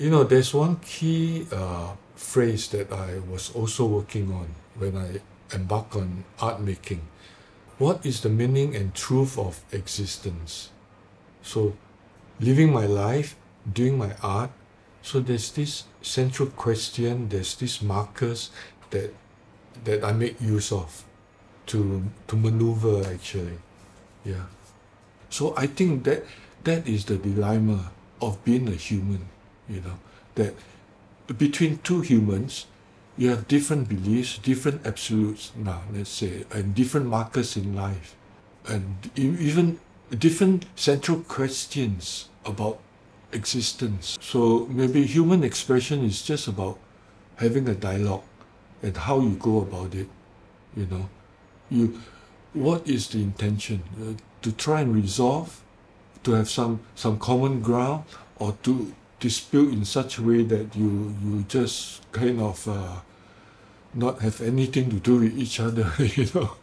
You know, there's one key uh, phrase that I was also working on when I embark on art making. What is the meaning and truth of existence? So, living my life, doing my art. So there's this central question. There's these markers that that I make use of to to maneuver actually. Yeah. So I think that that is the dilemma of being a human, you know, that between two humans, you have different beliefs, different absolutes now, let's say, and different markers in life, and even different central questions about existence. So maybe human expression is just about having a dialogue and how you go about it, you know. You, what is the intention? Uh, to try and resolve, to have some some common ground, or to dispute in such a way that you you just kind of uh, not have anything to do with each other, you know.